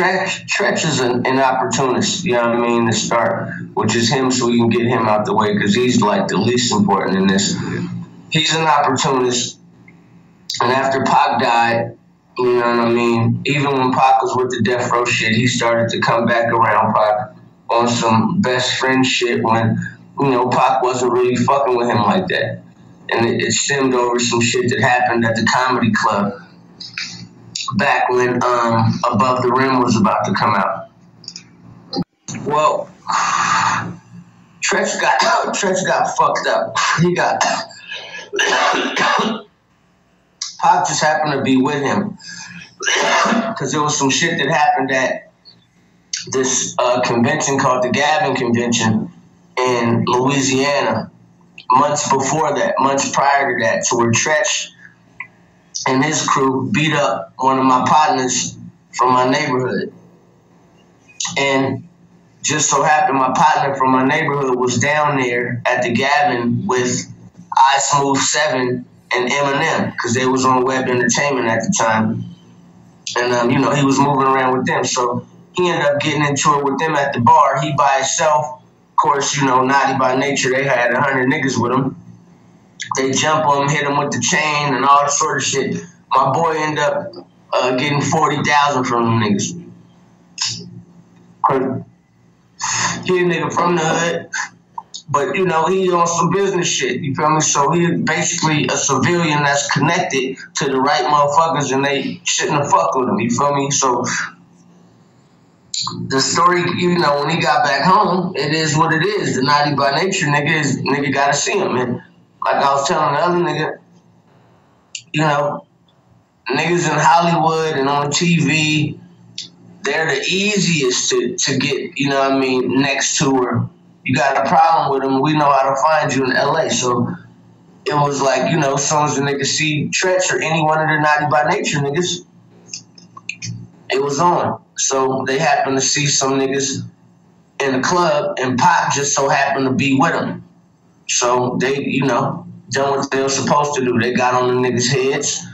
Treach, Treach is an, an, opportunist, you know what I mean, to start, which is him so we can get him out the way because he's like the least important in this. He's an opportunist. And after Pac died, you know what I mean, even when Pac was with the death row shit, he started to come back around Pac on some best friend shit when, you know, Pac wasn't really fucking with him like that. And it, it stemmed over some shit that happened at the comedy club back when um, Above the Rim was about to come out. Well, Treach got Treach got fucked up. He got Pac just happened to be with him because there was some shit that happened at this uh, convention called the Gavin Convention in Louisiana months before that, months prior to that. So where Treach and his crew beat up one of my partners from my neighborhood. And just so happened my partner from my neighborhood was down there at the Gavin with I Smooth Seven and Eminem because they was on Web Entertainment at the time, and um, you know he was moving around with them. So he ended up getting into it with them at the bar. He by himself, of course, you know, naughty by nature. They had a hundred niggas with him. They jump on him, hit him with the chain, and all that sort of shit. My boy ended up uh, getting forty thousand from them niggas. He a nigga from the hood, but you know he on some business shit. You feel me? So he basically a civilian that's connected to the right motherfuckers, and they shouldn't have fucked with him. You feel me? So the story, you know, when he got back home, it is what it is. The naughty by nature nigga is nigga gotta see him, man like I was telling the other nigga, you know, niggas in Hollywood and on TV, they're the easiest to, to get, you know what I mean, next to her. You got a problem with them, we know how to find you in LA. So it was like, you know, as soon as the niggas see Treach or any one of the naughty by nature niggas, it was on. So they happened to see some niggas in the club and Pac just so happened to be with them. So they, you know, done what they were supposed to do. They got on the niggas' heads.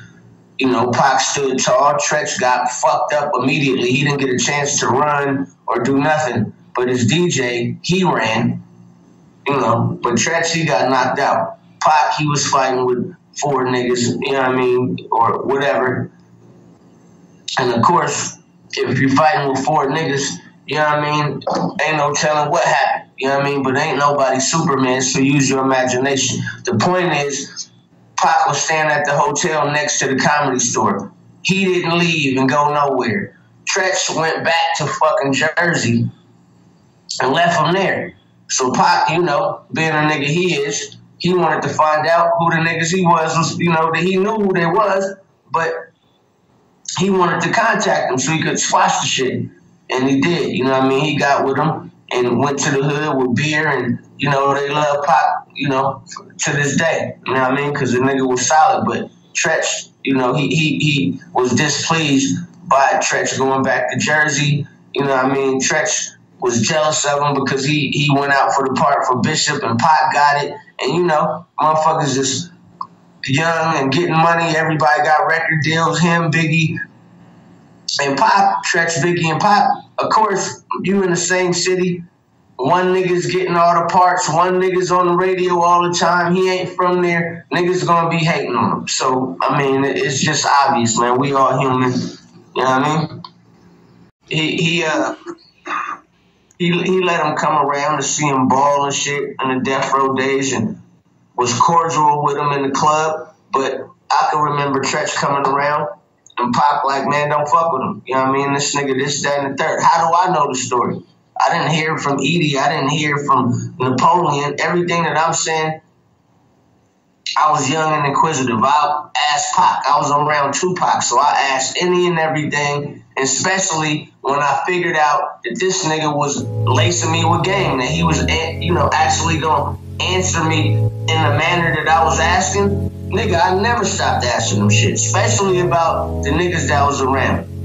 You know, Pac stood tall. Treach got fucked up immediately. He didn't get a chance to run or do nothing. But his DJ, he ran. You know, but Treach, he got knocked out. Pac, he was fighting with four niggas, you know what I mean, or whatever. And of course, if you're fighting with four niggas, you know what I mean, ain't no telling what happened. You know what I mean? But ain't nobody Superman, so use your imagination. The point is, Pac was staying at the hotel next to the comedy store. He didn't leave and go nowhere. Treach went back to fucking Jersey and left him there. So Pac, you know, being a nigga he is, he wanted to find out who the niggas he was, was you know, that he knew who they was, but he wanted to contact them so he could squash the shit. And he did, you know what I mean? He got with them and went to the hood with beer and you know they love Pac, you know to this day. You know what I mean? Because the nigga was solid but Treach you know he he he was displeased by Treach going back to Jersey. You know what I mean? Treach was jealous of him because he he went out for the part for Bishop and Pac got it. And you know motherfuckers just young and getting money. Everybody got record deals. Him Biggie and Pac Treach Biggie and Pac. of course, you in the same city. One nigga's getting all the parts. One nigga's on the radio all the time. He ain't from there. Niggas gonna be hating on him. So I mean, it's just obvious, man. We all human. You know what I mean? He he uh he he let him come around to see him ball and shit in the death row days and was cordial with him in the club. But I can remember Treach coming around and Pac like, man, don't fuck with him. You know what I mean? This nigga, this, that, and the third. How do I know the story? I didn't hear from Edi. I didn't hear from Napoleon. Everything that I'm saying, I was young and inquisitive. I asked Pac. I was around Tupac, so I asked any and everything, especially when I figured out that this nigga was lacing me with game, that he was, you know, actually going to answer me in the manner that I was asking nigga, I never stopped asking them shit, especially about the niggas that was around.